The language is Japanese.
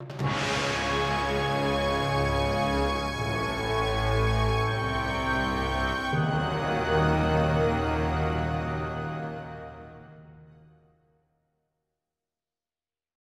you